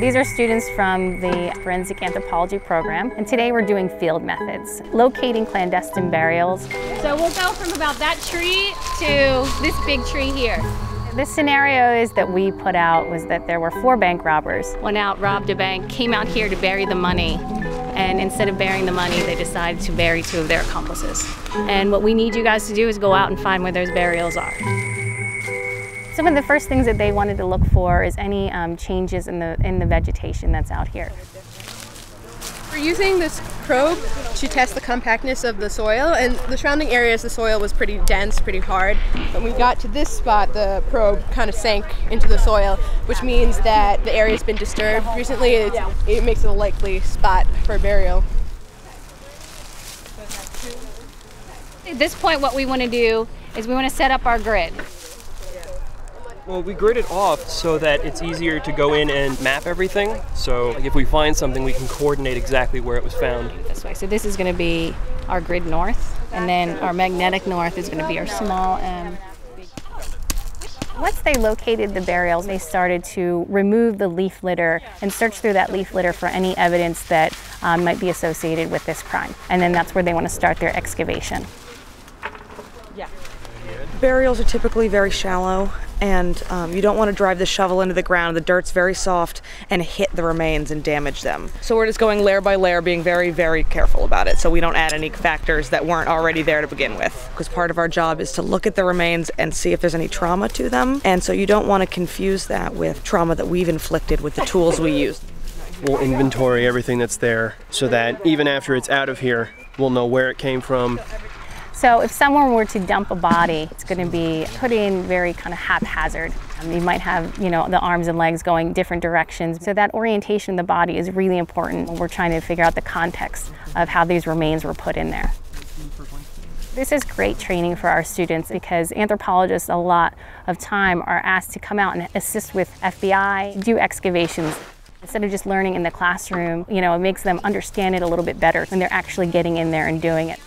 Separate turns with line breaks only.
These are students from the Forensic Anthropology program, and today we're doing field methods, locating clandestine burials. So we'll go from about that tree to this big tree here. The scenario is that we put out was that there were four bank robbers. Went out, robbed a bank, came out here to bury the money, and instead of burying the money, they decided to bury two of their accomplices. And what we need you guys to do is go out and find where those burials are. Some of the first things that they wanted to look for is any um, changes in the, in the vegetation that's out here.
We're using this probe to test the compactness of the soil, and the surrounding areas, the soil was pretty dense, pretty hard. When we got to this spot, the probe kind of sank into the soil, which means that the area's been disturbed recently. It, it makes it a likely spot for burial.
At this point, what we want to do is we want to set up our grid.
Well, we grid it off so that it's easier to go in and map everything. So like if we find something, we can coordinate exactly where it was found.
This way. So this is going to be our grid north, and then our magnetic north is going to be our small m. Once they located the burials, they started to remove the leaf litter and search through that leaf litter for any evidence that um, might be associated with this crime. And then that's where they want to start their excavation.
Burials are typically very shallow, and um, you don't want to drive the shovel into the ground. The dirt's very soft and hit the remains and damage them. So we're just going layer by layer, being very, very careful about it so we don't add any factors that weren't already there to begin with. Because part of our job is to look at the remains and see if there's any trauma to them. And so you don't want to confuse that with trauma that we've inflicted with the tools we use.
We'll inventory everything that's there so that even after it's out of here, we'll know where it came from,
so if someone were to dump a body, it's going to be put in very kind of haphazard. Um, you might have, you know, the arms and legs going different directions. So that orientation of the body is really important when we're trying to figure out the context of how these remains were put in there. This is great training for our students because anthropologists a lot of time are asked to come out and assist with FBI, do excavations. Instead of just learning in the classroom, you know, it makes them understand it a little bit better when they're actually getting in there and doing it.